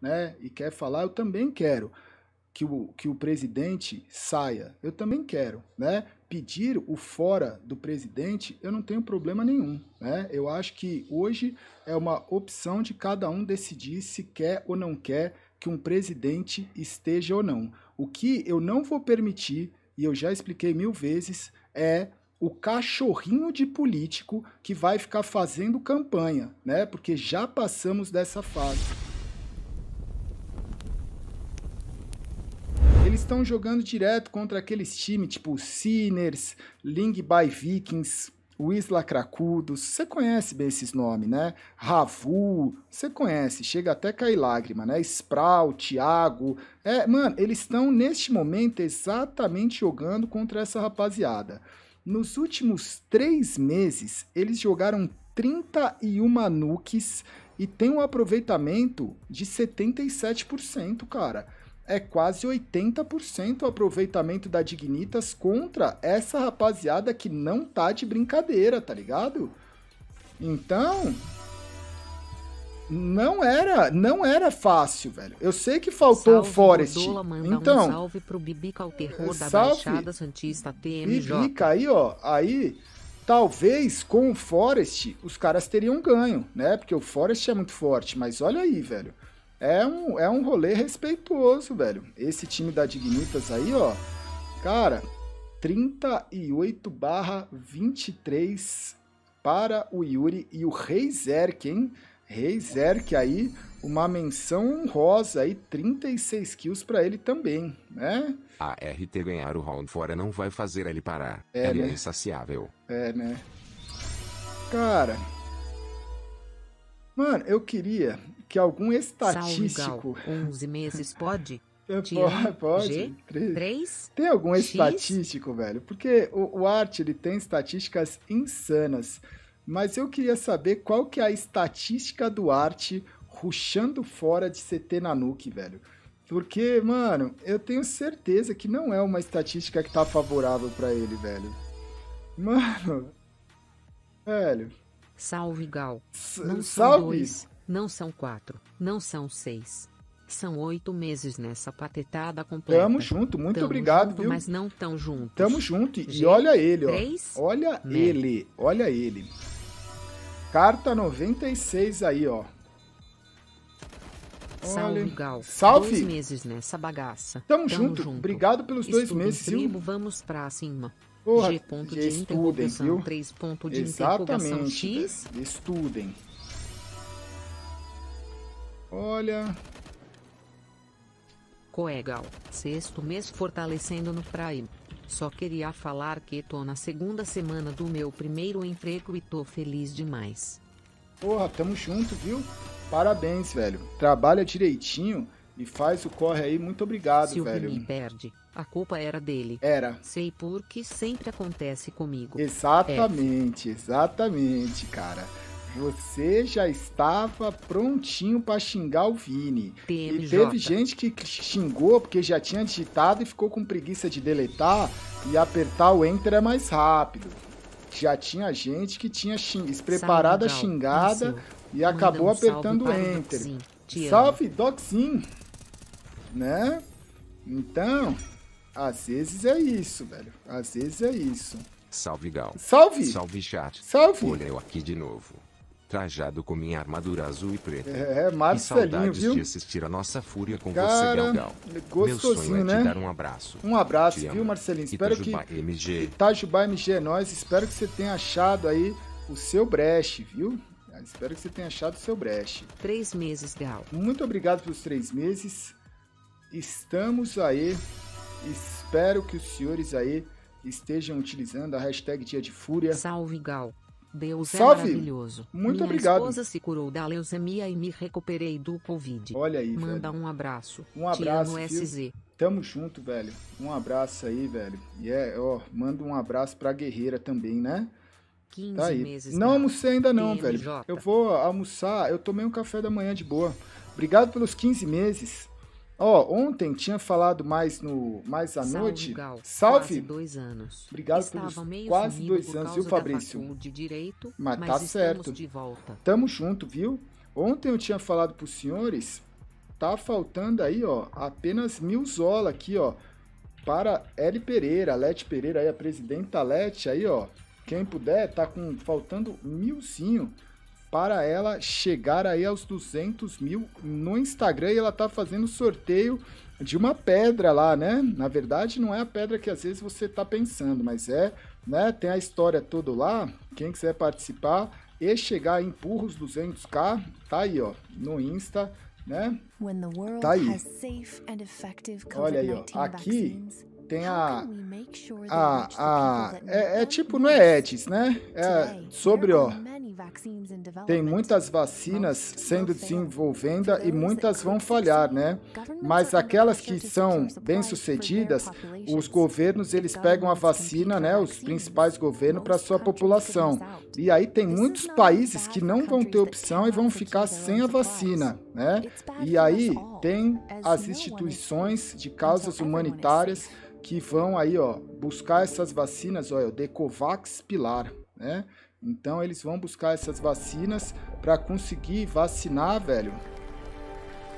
né, e quer falar, eu também quero que o, que o presidente saia. Eu também quero, né? Pedir o fora do presidente, eu não tenho problema nenhum, né? Eu acho que hoje é uma opção de cada um decidir se quer ou não quer que um presidente esteja ou não. O que eu não vou permitir, e eu já expliquei mil vezes, é o cachorrinho de político que vai ficar fazendo campanha, né? Porque já passamos dessa fase. Eles estão jogando direto contra aqueles times tipo Sinners, Ling by Vikings, Wisla Cracudos. Você conhece bem esses nomes, né? Ravu, você conhece, chega até cair lágrima, né? Sprout, Thiago. É, mano, eles estão neste momento exatamente jogando contra essa rapaziada. Nos últimos três meses, eles jogaram 31 nukes e tem um aproveitamento de 77%, cara é quase 80% o aproveitamento da Dignitas contra essa rapaziada que não tá de brincadeira, tá ligado? Então, não era, não era fácil, velho. Eu sei que faltou salve, o Forest. então, um salve pro Bibica ao terror da salve, Baixada Santista TMJ. Bibica aí, ó, aí talvez com o Forest os caras teriam ganho, né? Porque o Forest é muito forte, mas olha aí, velho é um, é um rolê respeituoso, velho. Esse time da Dignitas aí, ó, cara, 38 barra 23 para o Yuri e o Rei Zerk, hein? Rei Zerk aí, uma menção honrosa aí, 36 kills para ele também, né? A RT ganhar o round fora não vai fazer ele parar. É, ele né? é insaciável. É, né? Cara, Mano, eu queria que algum estatístico. Salve, 11 meses pode? pode, pode. G, 3? Tem algum X? estatístico, velho? Porque o, o Art ele tem estatísticas insanas. Mas eu queria saber qual que é a estatística do Art ruxando fora de CT na nuke, velho. Porque, mano, eu tenho certeza que não é uma estatística que tá favorável para ele, velho. Mano, velho, Salve Gal. Não Salve. dois, não são quatro, não são seis. São oito meses nessa patetada completa. Tamo junto, muito Tamo obrigado, junto, viu? Mas não tão juntos. Tamo junto. E olha ele, ó. Olha ele, olha ele. Carta 96 aí, ó. Salve, Gal. Salve. Dois meses nessa bagaça. Tamo, Tamo junto. junto. Obrigado pelos Estudo dois meses, tribo, vamos pra cima. Porra, G ponto de estudem, viu? 3 ponto de Exatamente, X. Estudem. Olha. Coegal, sexto mês fortalecendo no Prime. Só queria falar que tô na segunda semana do meu primeiro emprego e tô feliz demais. Porra, tamo junto, viu? Parabéns, velho. Trabalha direitinho e faz o corre aí. Muito obrigado, Se velho. Se o me perde, a culpa era dele. Era. Sei porque sempre acontece comigo. Exatamente, é. exatamente, cara. Você já estava prontinho para xingar o Vini. TMJ. E teve gente que xingou porque já tinha digitado e ficou com preguiça de deletar e apertar o enter é mais rápido. Já tinha gente que tinha xing... preparado a xingada e acabou um apertando o enter. Salve, Doxin! Né? Então, às vezes é isso, velho. Às vezes é isso. Salve, Gal. Salve! Salve, chat. Salve! Olha eu aqui de novo. Trajado com minha armadura azul e preta. É, Marcelinho, viu? de assistir a nossa fúria com Cara, você, Gal Gal. Gostosinho, Meu sonho é né? te dar um abraço. Um abraço, viu, Marcelinho? Espero Itajubá que... MG. Itajubá MG é nós. Espero que você tenha achado aí o seu breche, viu? Espero que você tenha achado o seu breche. Três meses, Gal. Muito obrigado pelos três meses. Estamos aí Espero que os senhores aí estejam utilizando a hashtag Dia de Fúria. Salve, Gal. Deus é Salve. é maravilhoso. Muito Minha obrigado. Minha esposa se curou da leucemia e me recuperei do Covid. Olha aí, Manda velho. um abraço. Um abraço, Te SZ. Tamo junto, velho. Um abraço aí, velho. E é, ó, manda um abraço pra guerreira também, né? 15 tá aí. meses. Não almocei ainda não, velho. Eu vou almoçar, eu tomei um café da manhã de boa. Obrigado pelos 15 meses. Ó, ontem tinha falado mais no mais à Salve, noite. Gal. Salve. Quase dois anos. Obrigado Estava pelos quase dois anos, viu, Fabrício? De direito, mas, mas tá certo. De volta. Tamo junto, viu? Ontem eu tinha falado pros senhores tá faltando aí, ó, apenas mil zola aqui, ó, para L Pereira, Lete Pereira aí, a presidenta Lete aí, ó. Quem puder, tá com faltando milzinho para ela chegar aí aos 200 mil no Instagram e ela tá fazendo sorteio de uma pedra lá, né? Na verdade, não é a pedra que às vezes você tá pensando, mas é, né? Tem a história toda lá. Quem quiser participar e chegar em Purros 200k, tá aí, ó, no Insta, né? Tá aí. Olha aí, ó. Aqui tem a. a, a é, é, tipo, não é EDS, né? É sobre, ó. Tem muitas vacinas sendo desenvolvendo e muitas vão falhar, né? Mas aquelas que são bem-sucedidas, os governos eles pegam a vacina, né? Os principais governos para sua população. E aí tem muitos países que não vão ter opção e vão ficar sem a vacina, né? E aí tem as instituições de causas humanitárias que vão aí, ó, buscar essas vacinas, ó, o Decovax Pilar, né? Então eles vão buscar essas vacinas para conseguir vacinar, velho,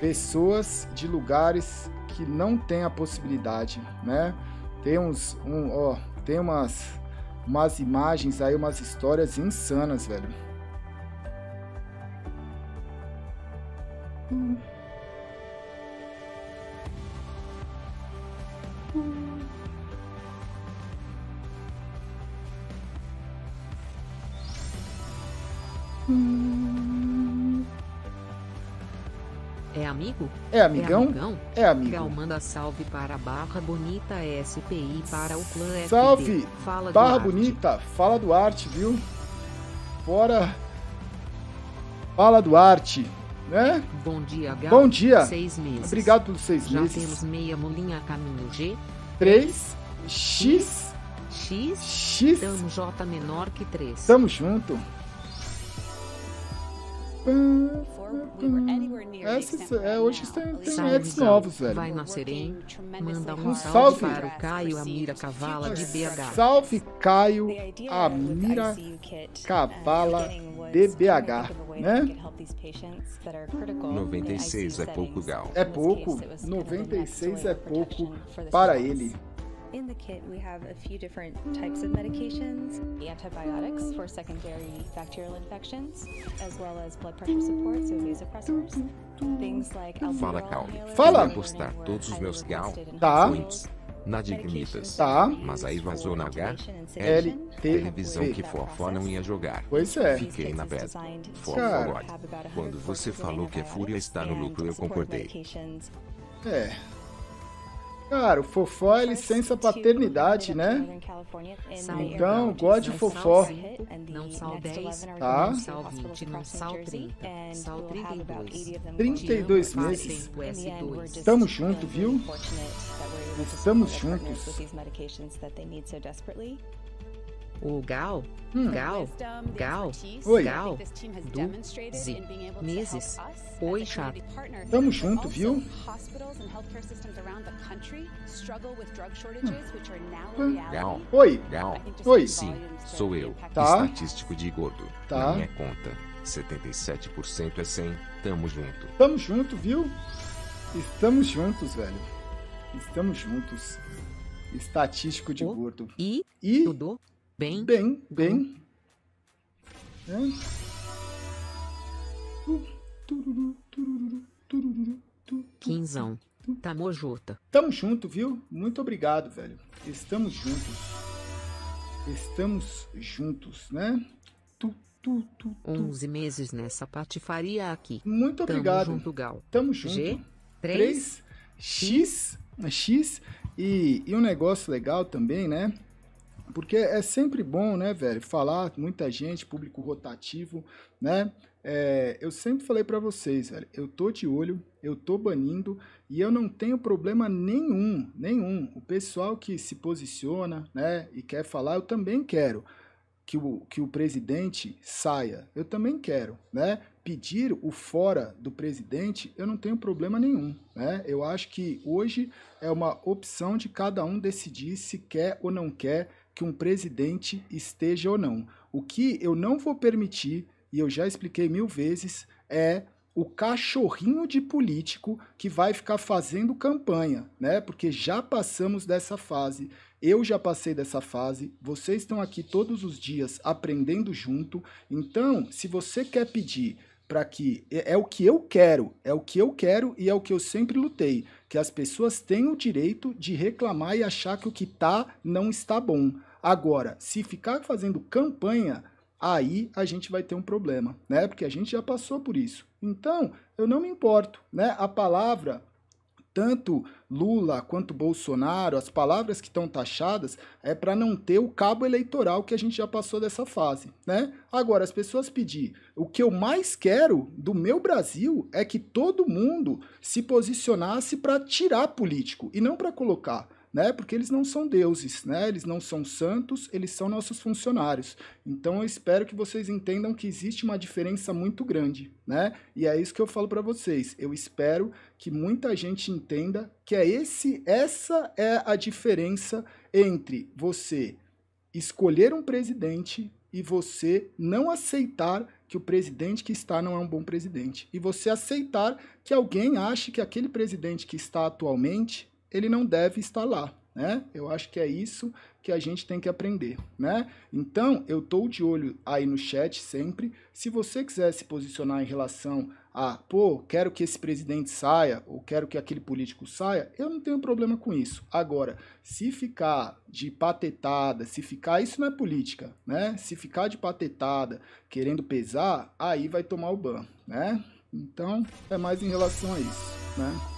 pessoas de lugares que não tem a possibilidade, né? Tem uns, um, ó, tem umas, umas imagens aí, umas histórias insanas, velho. É amigo? É amigão? É amigão? É amigo. Gal manda salve para a Barra Bonita SPI para o clã Salve! Fala Barra Bonita, fala do arte, viu? Fora. Fala do arte, né? Bom dia, Gal. Bom dia. Seis meses. Obrigado pelos seis Já meses. Já temos meia molinha caminho G. 3, X. X. X. Tamo J menor que 3. Tamo junto. Essas, é, hoje tem, tem ads novos, velho. Vai nascer em. Manda um salve, para o Caio Amira Cavala de BH. Salve Caio Amira Cavala de BH, né? 96 é pouco gal. É pouco. 96 é pouco para ele. In the kit, we have a few different types of medications antibiotics for secondary bacterial infections, as well as blood pressure support, so vasopressors. Things like Fala, Cal. Fala! Vou postar todos os meus gal Tá. points na Dignitas. Tá. Mas aí vazou na H. L, T, Televisão V. que Fofó não ia jogar. Pois é. Fiquei na bad. Fofó. Quando você falou que a Fúria está no lucro, eu concordei. É. Cara, o Fofó é licença paternidade, né? Então, God Fofó. Não sal 10, Tá. não sal 20, não sal 30, sal 32. 32 Te amo, meses. tempo S2. Tamo junto, viu? Estamos juntos. O Gal, Hum. Gal, Gal, Oi. Gal, do, Z, meses. Oi, chato. Tamo junto, viu? Gal. Oi. Gal. Oi. Sim, sou eu. Tá. Estatístico de gordo. Tá. Na minha conta, 77% é 100. Tamo junto. Tamo junto, viu? Estamos juntos, velho. Estamos juntos. Estatístico de O- gordo. E, E tudo bem? bem, bem. É. Tururu, Quinzão. Tamo junto. Tamo junto, viu? Muito obrigado, velho. Estamos juntos. Estamos juntos, né? Tu, tu, tu, tu. 11 meses nessa patifaria aqui. Muito Tamo obrigado. junto, Gal. Tamo junto. G, 3, 3, X, X e, e um negócio legal também, né? Porque é sempre bom, né, velho, falar muita gente, público rotativo, né? É, eu sempre falei pra vocês, velho, eu tô de olho, eu tô banindo e eu não tenho problema nenhum, nenhum. O pessoal que se posiciona, né, e quer falar, eu também quero que o, que o presidente saia. Eu também quero, né? Pedir o fora do presidente, eu não tenho problema nenhum, né? Eu acho que hoje é uma opção de cada um decidir se quer ou não quer que um presidente esteja ou não. O que eu não vou permitir, e eu já expliquei mil vezes, é o cachorrinho de político que vai ficar fazendo campanha, né? Porque já passamos dessa fase. Eu já passei dessa fase. Vocês estão aqui todos os dias aprendendo junto. Então, se você quer pedir para que é, é, o que eu quero, é o que eu quero e é o que eu sempre lutei, que as pessoas tenham o direito de reclamar e achar que o que tá não está bom. Agora, se ficar fazendo campanha, aí a gente vai ter um problema, né? Porque a gente já passou por isso. Então, eu não me importo, né? A palavra tanto Lula quanto Bolsonaro, as palavras que estão taxadas é para não ter o cabo eleitoral que a gente já passou dessa fase, né? Agora, as pessoas pedir, o que eu mais quero do meu Brasil é que todo mundo se posicionasse para tirar político e não para colocar né? Porque eles não são deuses, né? Eles não são santos, eles são nossos funcionários. Então eu espero que vocês entendam que existe uma diferença muito grande, né? E é isso que eu falo para vocês. Eu espero que muita gente entenda que é esse essa é a diferença entre você escolher um presidente e você não aceitar que o presidente que está não é um bom presidente. E você aceitar que alguém ache que aquele presidente que está atualmente ele não deve estar lá. Né? Eu acho que é isso que a gente tem que aprender, né? Então, eu estou de olho aí no chat sempre. Se você quiser se posicionar em relação a, pô, quero que esse presidente saia ou quero que aquele político saia, eu não tenho problema com isso. Agora, se ficar de patetada, se ficar, isso não é política, né? Se ficar de patetada, querendo pesar, aí vai tomar o ban, né? Então, é mais em relação a isso, né?